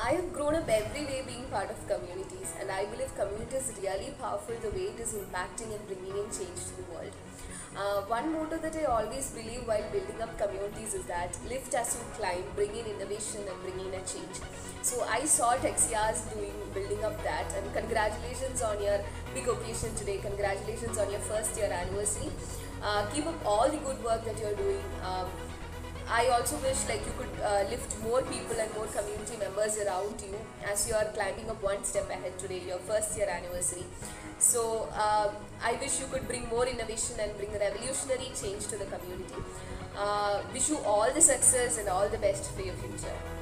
I have grown up every day being part of communities, and I believe community is really powerful the way it is impacting and bringing in change to the world. Uh, one motto that I always believe while building up communities is that lift as you climb, bring in innovation and bring in a change. So I saw TECHSIAS doing building up that, and congratulations on your big occasion today. Congratulations on your first year anniversary. Uh, keep up all the good work that you're doing. Um, I also wish like you could uh, lift more people and more community members around you as you are climbing up one step ahead today, your first year anniversary. So uh, I wish you could bring more innovation and bring revolutionary change to the community. Uh, wish you all the success and all the best for your future.